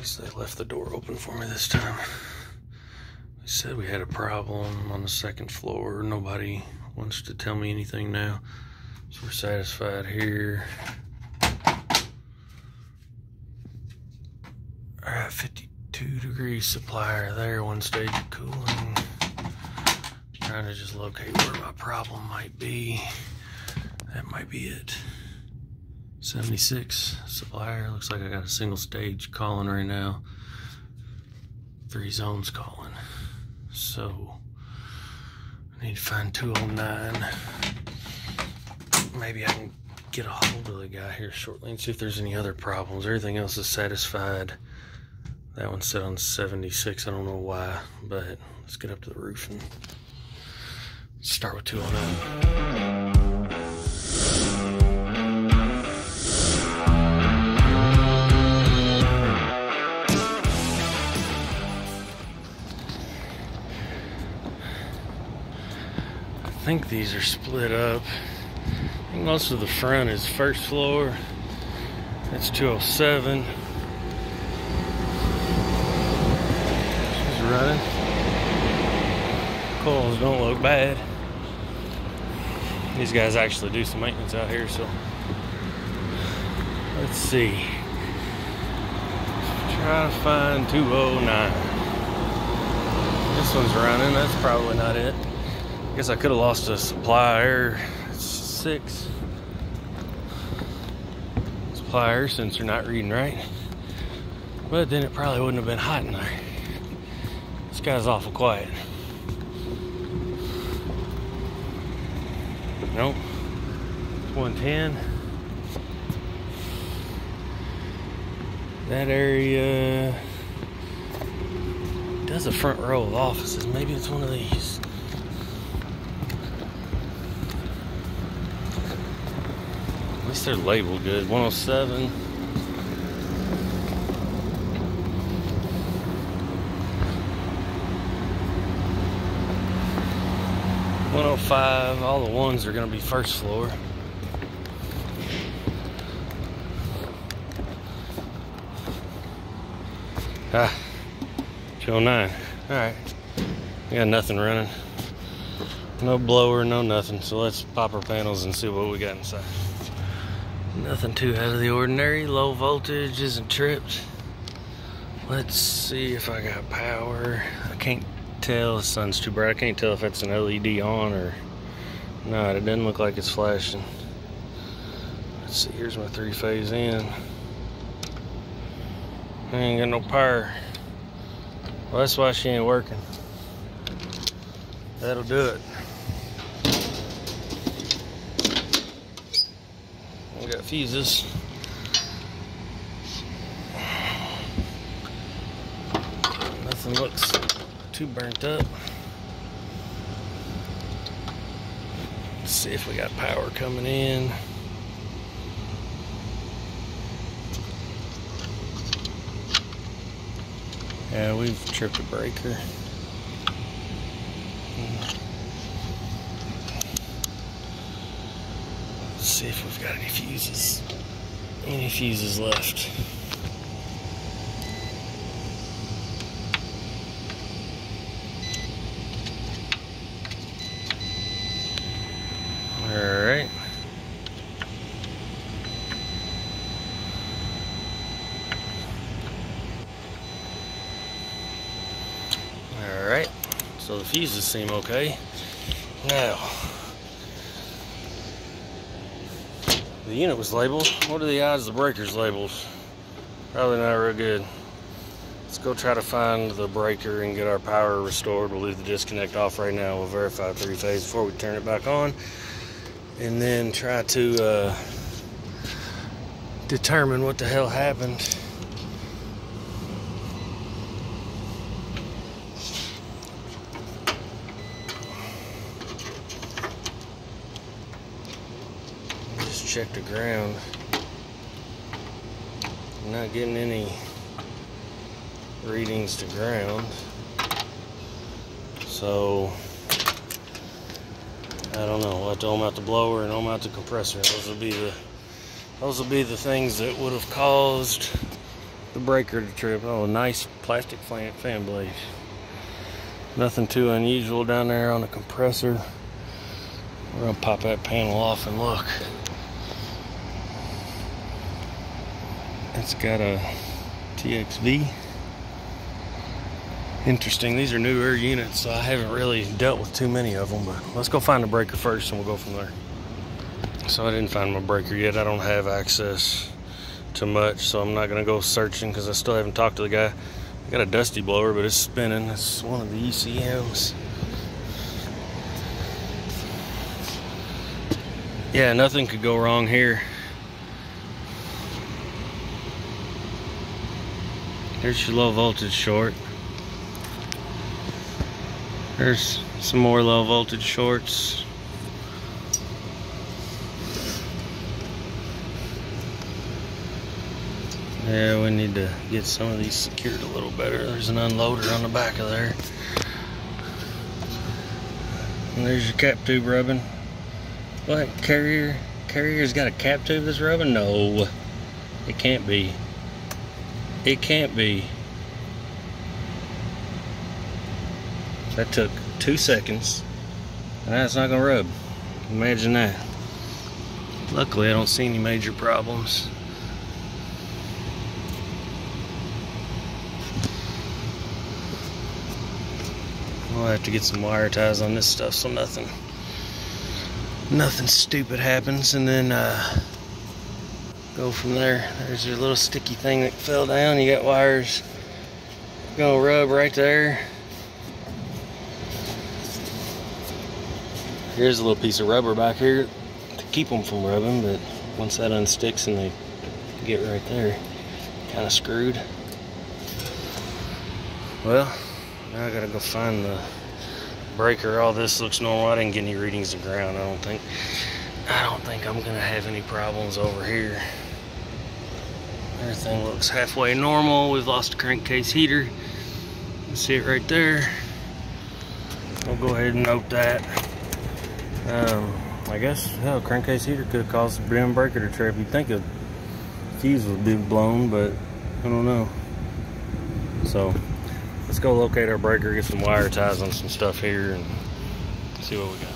least they left the door open for me this time. They said we had a problem on the second floor. Nobody wants to tell me anything now. So we're satisfied here. Alright, 52 degrees supply air there, one stage of cooling. Trying to just locate where my problem might be. That might be it. 76 supply air. Looks like I got a single stage calling right now. Three zones calling. So I need to find 209. Maybe I can get a hold of the guy here shortly and see if there's any other problems. Everything else is satisfied. That one's set on 76. I don't know why, but let's get up to the roof and start with 209. Think these are split up. I think most of the front is first floor. That's 207. She's running. Coils don't look bad. These guys actually do some maintenance out here, so let's see. Try to find 209. This one's running, that's probably not it. Guess I could have lost a supply air six supply air sensor not reading right. But then it probably wouldn't have been hot in there. This guy's awful quiet. Nope. It's 110. That area does a front row of offices. Maybe it's one of these. Least they're labeled good. 107. One oh five. All the ones are gonna be first floor. Ah, 209. Alright. We got nothing running. No blower, no nothing. So let's pop our panels and see what we got inside. Nothing too out of the ordinary. Low voltage isn't tripped. Let's see if I got power. I can't tell. The sun's too bright. I can't tell if that's an LED on or not. It doesn't look like it's flashing. Let's see. Here's my three phase in. I ain't got no power. Well, that's why she ain't working. That'll do it. We got fuses. Nothing looks too burnt up. Let's see if we got power coming in. Yeah, we've tripped a breaker. Let's see if we've got any fuses. Any fuses left. Alright. Alright. So the fuses seem okay. Now, the unit was labeled. What are the odds the breaker's labeled? Probably not real good. Let's go try to find the breaker and get our power restored. We'll leave the disconnect off right now. We'll verify three phase before we turn it back on. And then try to uh, determine what the hell happened. Just check the ground. I'm Not getting any readings to ground. So I don't know. We'll have to ohm out the blower and ohm out the compressor. Those will be the those will be the things that would have caused the breaker to trip. Oh, nice plastic fan, fan blade. Nothing too unusual down there on the compressor. We're gonna pop that panel off and look. It's got a TXV. Interesting, these are newer air units, so I haven't really dealt with too many of them, but let's go find the breaker first and we'll go from there. So I didn't find my breaker yet. I don't have access to much, so I'm not gonna go searching because I still haven't talked to the guy. I got a dusty blower, but it's spinning. It's one of the ECMs. Yeah, nothing could go wrong here. There's your low voltage short. There's some more low voltage shorts. Yeah, we need to get some of these secured a little better. There's an unloader on the back of there. And there's your cap tube rubbing. What? Carrier? Carrier's got a cap tube that's rubbing? No. It can't be. It can't be. That took two seconds. And that's not gonna rub. Imagine that. Luckily, I don't see any major problems. We'll have to get some wire ties on this stuff so nothing nothing stupid happens and then uh, go from there. There's your little sticky thing that fell down. You got wires gonna rub right there. Here's a little piece of rubber back here to keep them from rubbing, but once that unsticks and they get right there, kind of screwed. Well, now I gotta go find the breaker. All this looks normal. I didn't get any readings of ground. I don't think. I don't think I'm gonna have any problems over here. Everything looks halfway normal. We've lost a crankcase heater. You see it right there. I'll go ahead and note that. Um, I guess hell, crankcase heater could have caused the damn breaker to trip. You'd think a fuse would be blown, but I don't know. So let's go locate our breaker, get some wire ties on some stuff here, and see what we got.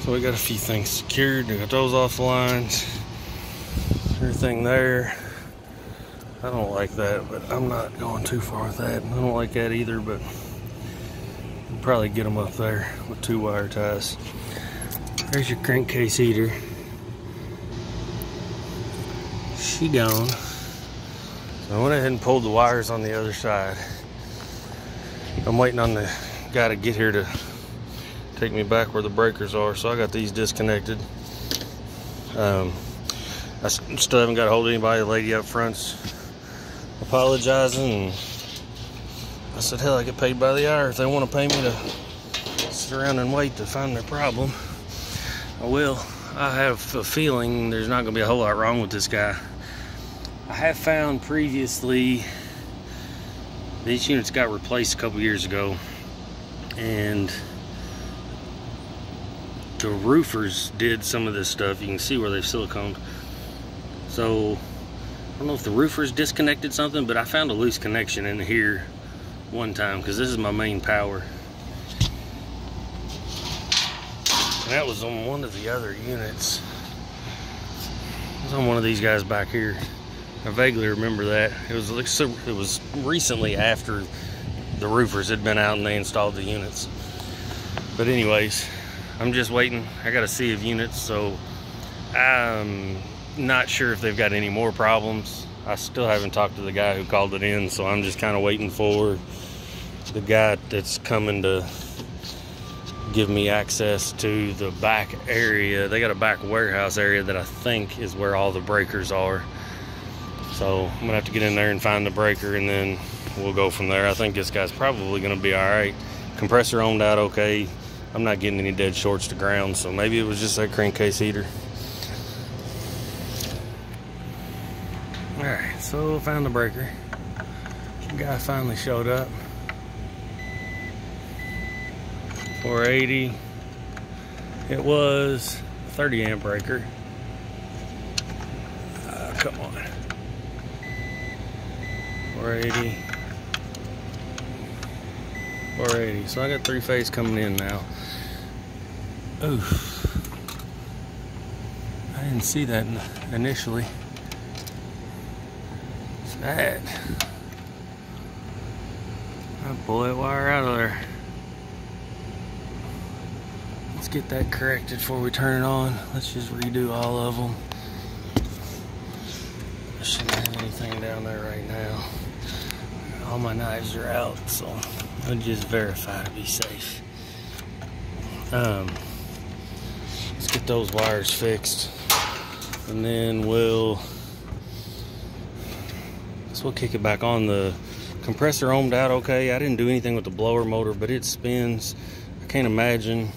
So we got a few things secured. We got those off the lines. Everything there. I don't like that, but I'm not going too far with that. I don't like that either, but will probably get them up there with two wire ties. There's your crankcase heater. She gone. I went ahead and pulled the wires on the other side. I'm waiting on the guy to get here to take me back where the breakers are. So I got these disconnected. Um, I still haven't got a hold of anybody. The lady up front's apologizing. I said, hell, I get paid by the hour. If they want to pay me to sit around and wait to find their problem, I will. I have a feeling there's not going to be a whole lot wrong with this guy. I have found previously these units got replaced a couple years ago and the roofers did some of this stuff you can see where they've siliconed so I don't know if the roofers disconnected something but I found a loose connection in here one time because this is my main power and that was on one of the other units it was on one of these guys back here I vaguely remember that. It was it was recently after the roofers had been out and they installed the units. But anyways, I'm just waiting. I got a sea of units, so I'm not sure if they've got any more problems. I still haven't talked to the guy who called it in, so I'm just kind of waiting for the guy that's coming to give me access to the back area. They got a back warehouse area that I think is where all the breakers are. So I'm gonna have to get in there and find the breaker and then we'll go from there. I think this guy's probably gonna be all right. Compressor ohmed out okay. I'm not getting any dead shorts to ground, so maybe it was just that crankcase heater. All right, so found the breaker. Guy finally showed up. 480. It was 30 amp breaker. Uh, come on. 480. 480. So I got three phase coming in now. Oof. I didn't see that initially. Bad. I pull that wire out of there. Let's get that corrected before we turn it on. Let's just redo all of them. I shouldn't have anything down there right now. All my knives are out, so I'll just verify to be safe. Um, let's get those wires fixed, and then we'll. So we'll kick it back on. The compressor ohmed out okay. I didn't do anything with the blower motor, but it spins. I can't imagine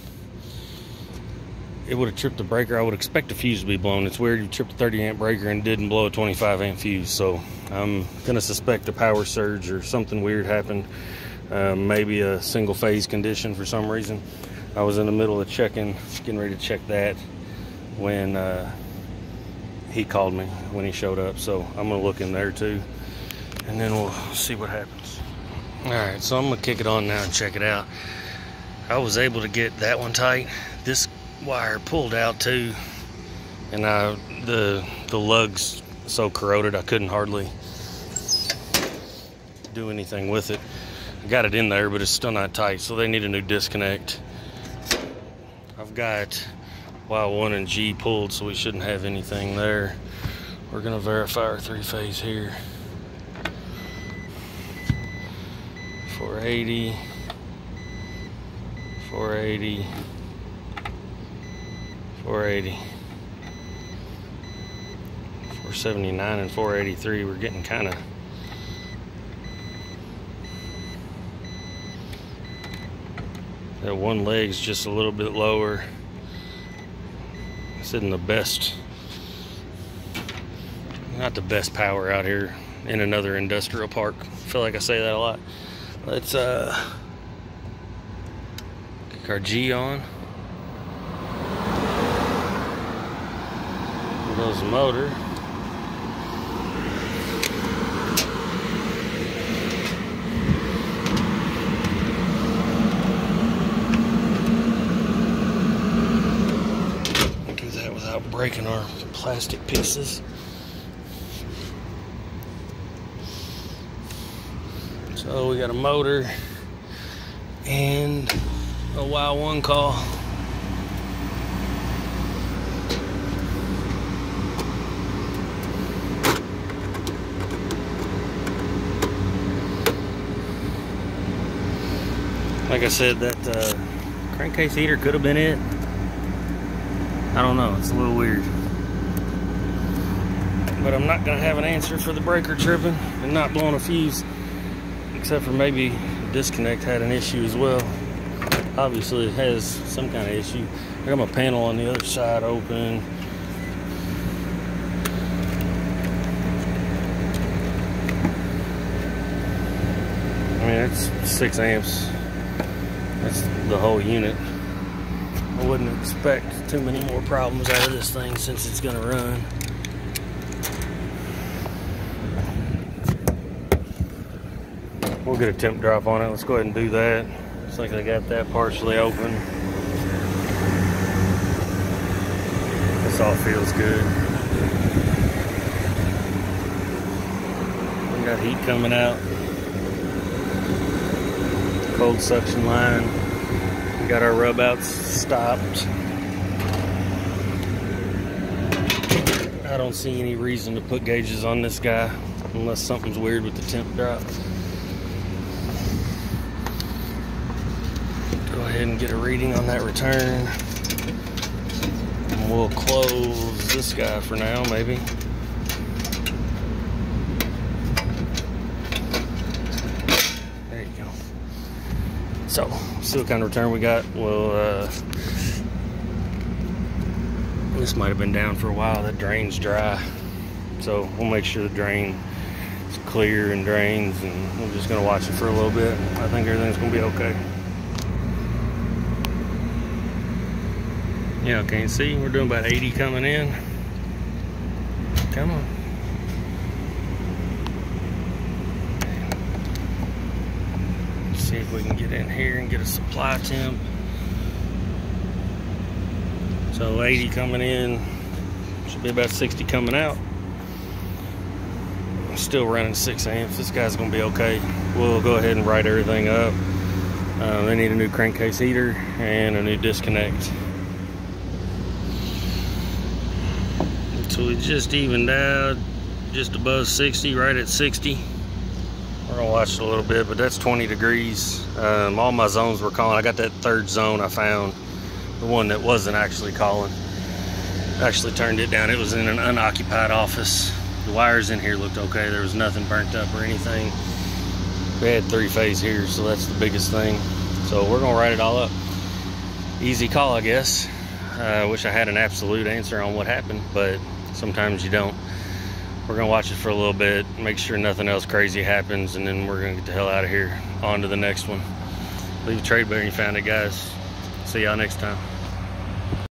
it would have tripped the breaker. I would expect the fuse to be blown. It's weird you tripped a 30 amp breaker and didn't blow a 25 amp fuse. So I'm gonna suspect a power surge or something weird happened. Uh, maybe a single phase condition for some reason. I was in the middle of checking, getting ready to check that when uh, he called me when he showed up. So I'm gonna look in there too, and then we'll see what happens. All right, so I'm gonna kick it on now and check it out. I was able to get that one tight. This wire pulled out too, and I the the lugs so corroded I couldn't hardly do anything with it. I got it in there, but it's still not tight, so they need a new disconnect. I've got Y1 and G pulled, so we shouldn't have anything there. We're gonna verify our three phase here. 480, 480. 480 479 and 483 we're getting kind of that one leg's just a little bit lower. This isn't the best not the best power out here in another industrial park. I feel like I say that a lot let's uh kick our G on goes the motor. Do that without breaking our plastic pieces. So we got a motor and a Y1 call. Like I said, that uh, crankcase heater could have been it. I don't know, it's a little weird. But I'm not gonna have an answer for the breaker tripping and not blowing a fuse, except for maybe disconnect had an issue as well. Obviously it has some kind of issue. I got my panel on the other side open. I mean, it's six amps that's the whole unit. I wouldn't expect too many more problems out of this thing since it's gonna run. We'll get a temp drop on it. Let's go ahead and do that. Looks like I got that partially open. This all feels good. We got heat coming out cold suction line. We got our rub outs stopped. I don't see any reason to put gauges on this guy unless something's weird with the temp drop. Ahead and get a reading on that return. And we'll close this guy for now, maybe. There you go. So, see what kind of return we got. Well, uh, this might have been down for a while. That drain's dry. So, we'll make sure the drain is clear and drains, and we're just going to watch it for a little bit. I think everything's going to be okay. Yeah, can't see. We're doing about 80 coming in. Come on. See if we can get in here and get a supply temp. So 80 coming in, should be about 60 coming out. Still running 6 amps. This guy's gonna be okay. We'll go ahead and write everything up. Uh, they need a new crankcase heater and a new disconnect. So we just evened out, just above 60, right at 60. We're gonna watch a little bit, but that's 20 degrees. Um, all my zones were calling. I got that third zone I found, the one that wasn't actually calling. Actually turned it down. It was in an unoccupied office. The wires in here looked okay. There was nothing burnt up or anything. We had three phase here, so that's the biggest thing. So we're gonna write it all up. Easy call, I guess. I uh, wish I had an absolute answer on what happened, but sometimes you don't. We're gonna watch it for a little bit make sure nothing else crazy happens and then we're gonna get the hell out of here. On to the next one. Leave a trade bearing you found it guys. See y'all next time